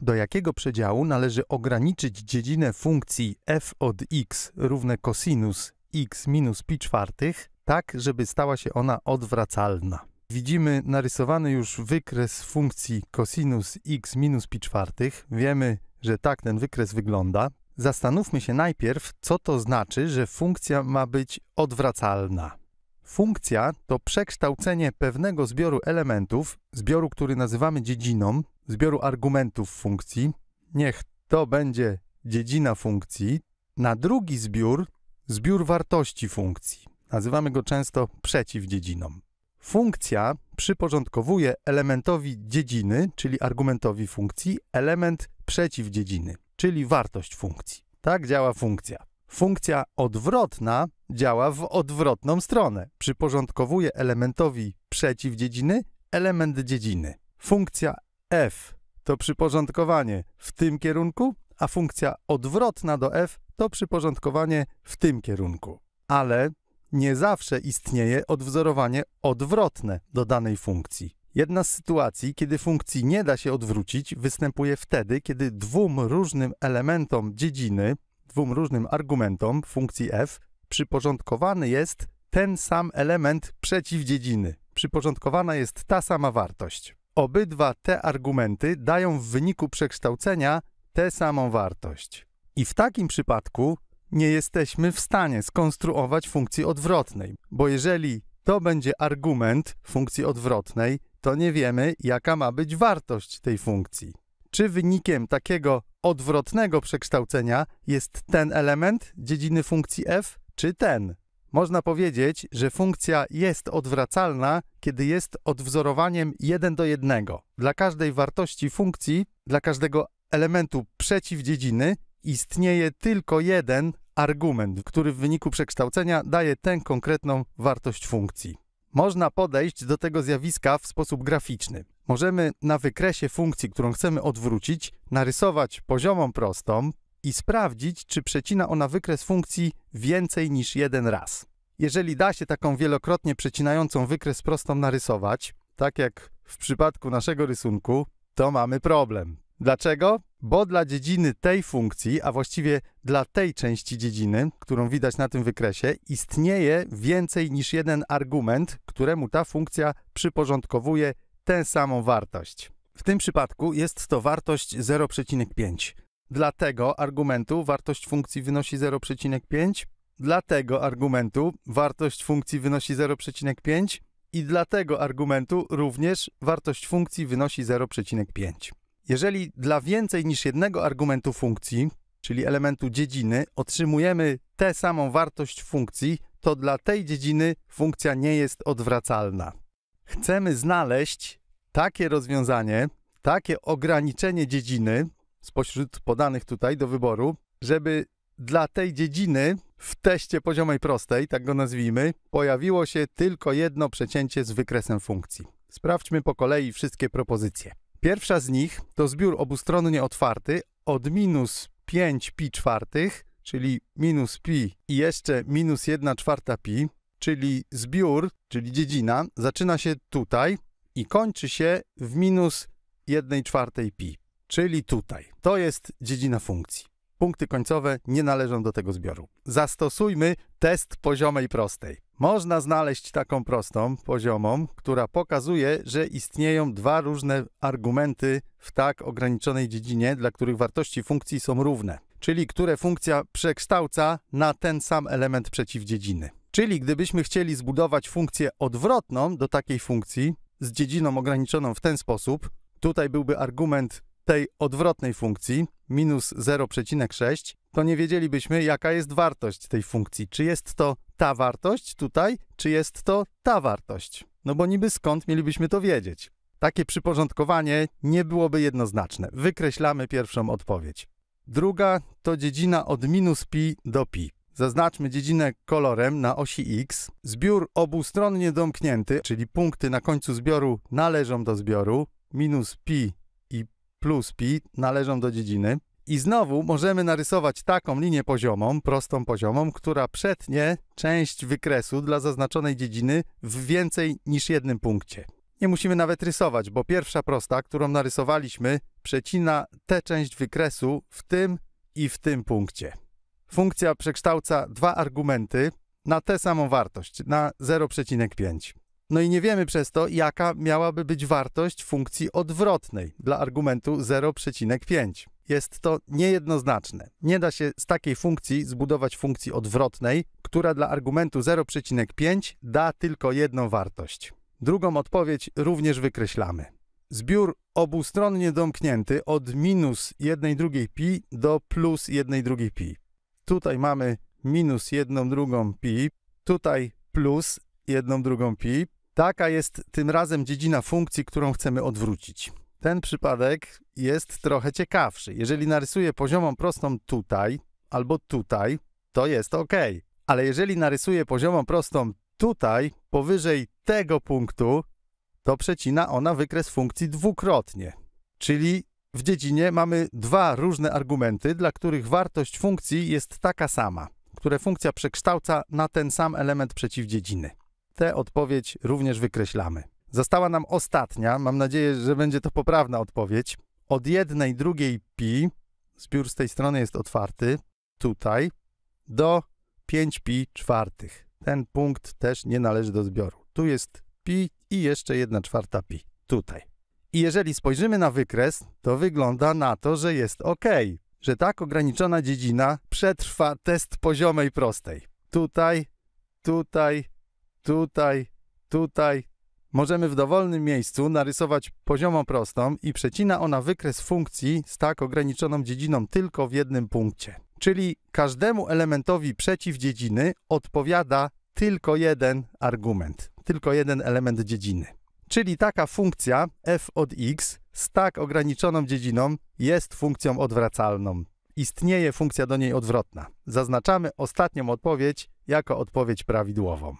do jakiego przedziału należy ograniczyć dziedzinę funkcji f od x równe cosinus x minus pi czwartych, tak żeby stała się ona odwracalna. Widzimy narysowany już wykres funkcji cosinus x minus pi czwartych. Wiemy, że tak ten wykres wygląda. Zastanówmy się najpierw, co to znaczy, że funkcja ma być odwracalna. Funkcja to przekształcenie pewnego zbioru elementów, zbioru, który nazywamy dziedziną, zbioru argumentów funkcji, niech to będzie dziedzina funkcji, na drugi zbiór, zbiór wartości funkcji. Nazywamy go często przeciwdziedziną. Funkcja przyporządkowuje elementowi dziedziny, czyli argumentowi funkcji, element przeciwdziedziny, czyli wartość funkcji. Tak działa funkcja. Funkcja odwrotna działa w odwrotną stronę. Przyporządkowuje elementowi przeciwdziedziny element dziedziny. Funkcja f to przyporządkowanie w tym kierunku, a funkcja odwrotna do f to przyporządkowanie w tym kierunku. Ale nie zawsze istnieje odwzorowanie odwrotne do danej funkcji. Jedna z sytuacji, kiedy funkcji nie da się odwrócić, występuje wtedy, kiedy dwóm różnym elementom dziedziny, dwóm różnym argumentom funkcji f przyporządkowany jest ten sam element przeciwdziedziny. Przyporządkowana jest ta sama wartość. Obydwa te argumenty dają w wyniku przekształcenia tę samą wartość. I w takim przypadku nie jesteśmy w stanie skonstruować funkcji odwrotnej, bo jeżeli to będzie argument funkcji odwrotnej, to nie wiemy, jaka ma być wartość tej funkcji. Czy wynikiem takiego odwrotnego przekształcenia jest ten element dziedziny funkcji f, czy ten? Można powiedzieć, że funkcja jest odwracalna, kiedy jest odwzorowaniem 1 do 1. Dla każdej wartości funkcji, dla każdego elementu przeciwdziedziny istnieje tylko jeden argument, który w wyniku przekształcenia daje tę konkretną wartość funkcji. Można podejść do tego zjawiska w sposób graficzny. Możemy na wykresie funkcji, którą chcemy odwrócić, narysować poziomą prostą i sprawdzić, czy przecina ona wykres funkcji więcej niż jeden raz. Jeżeli da się taką wielokrotnie przecinającą wykres prostą narysować, tak jak w przypadku naszego rysunku, to mamy problem. Dlaczego? Bo dla dziedziny tej funkcji, a właściwie dla tej części dziedziny, którą widać na tym wykresie, istnieje więcej niż jeden argument, któremu ta funkcja przyporządkowuje tę samą wartość. W tym przypadku jest to wartość 0,5. Dla tego argumentu wartość funkcji wynosi 0,5, dla tego argumentu wartość funkcji wynosi 0,5 i dla tego argumentu również wartość funkcji wynosi 0,5. Jeżeli dla więcej niż jednego argumentu funkcji, czyli elementu dziedziny, otrzymujemy tę samą wartość funkcji, to dla tej dziedziny funkcja nie jest odwracalna. Chcemy znaleźć takie rozwiązanie, takie ograniczenie dziedziny spośród podanych tutaj do wyboru, żeby dla tej dziedziny w teście poziomej prostej, tak go nazwijmy, pojawiło się tylko jedno przecięcie z wykresem funkcji. Sprawdźmy po kolei wszystkie propozycje. Pierwsza z nich to zbiór obustronnie otwarty od minus 5 pi czwartych, czyli minus pi i jeszcze minus 1 czwarta pi, czyli zbiór, czyli dziedzina, zaczyna się tutaj i kończy się w minus 1 czwartej pi, czyli tutaj. To jest dziedzina funkcji. Punkty końcowe nie należą do tego zbioru. Zastosujmy test poziomej prostej. Można znaleźć taką prostą, poziomą, która pokazuje, że istnieją dwa różne argumenty w tak ograniczonej dziedzinie, dla których wartości funkcji są równe, czyli które funkcja przekształca na ten sam element przeciwdziedziny. Czyli gdybyśmy chcieli zbudować funkcję odwrotną do takiej funkcji z dziedziną ograniczoną w ten sposób, tutaj byłby argument tej odwrotnej funkcji, minus 0,6, to nie wiedzielibyśmy, jaka jest wartość tej funkcji. Czy jest to ta wartość tutaj, czy jest to ta wartość? No bo niby skąd mielibyśmy to wiedzieć? Takie przyporządkowanie nie byłoby jednoznaczne. Wykreślamy pierwszą odpowiedź. Druga to dziedzina od minus pi do pi. Zaznaczmy dziedzinę kolorem na osi x. Zbiór obustronnie domknięty, czyli punkty na końcu zbioru należą do zbioru. Minus pi plus pi należą do dziedziny. I znowu możemy narysować taką linię poziomą, prostą poziomą, która przetnie część wykresu dla zaznaczonej dziedziny w więcej niż jednym punkcie. Nie musimy nawet rysować, bo pierwsza prosta, którą narysowaliśmy, przecina tę część wykresu w tym i w tym punkcie. Funkcja przekształca dwa argumenty na tę samą wartość, na 0,5. No i nie wiemy przez to, jaka miałaby być wartość funkcji odwrotnej dla argumentu 0,5. Jest to niejednoznaczne. Nie da się z takiej funkcji zbudować funkcji odwrotnej, która dla argumentu 0,5 da tylko jedną wartość. Drugą odpowiedź również wykreślamy. Zbiór obustronnie domknięty od minus 1 drugiej pi do plus 1 drugiej pi. Tutaj mamy minus 1 drugą pi, tutaj plus 1 drugą pi. Taka jest tym razem dziedzina funkcji, którą chcemy odwrócić. Ten przypadek jest trochę ciekawszy. Jeżeli narysuję poziomą prostą tutaj albo tutaj, to jest ok. Ale jeżeli narysuję poziomą prostą tutaj, powyżej tego punktu, to przecina ona wykres funkcji dwukrotnie. Czyli w dziedzinie mamy dwa różne argumenty, dla których wartość funkcji jest taka sama, które funkcja przekształca na ten sam element przeciwdziedziny. Tę odpowiedź również wykreślamy. Została nam ostatnia, mam nadzieję, że będzie to poprawna odpowiedź. Od jednej drugiej pi, zbiór z tej strony jest otwarty, tutaj, do 5 pi czwartych. Ten punkt też nie należy do zbioru. Tu jest pi i jeszcze 1 czwarta pi, tutaj. I jeżeli spojrzymy na wykres, to wygląda na to, że jest ok, że tak ograniczona dziedzina przetrwa test poziomej prostej. Tutaj, tutaj, tutaj, tutaj. Możemy w dowolnym miejscu narysować poziomą prostą i przecina ona wykres funkcji z tak ograniczoną dziedziną tylko w jednym punkcie. Czyli każdemu elementowi przeciwdziedziny odpowiada tylko jeden argument, tylko jeden element dziedziny. Czyli taka funkcja f od x z tak ograniczoną dziedziną jest funkcją odwracalną. Istnieje funkcja do niej odwrotna. Zaznaczamy ostatnią odpowiedź jako odpowiedź prawidłową.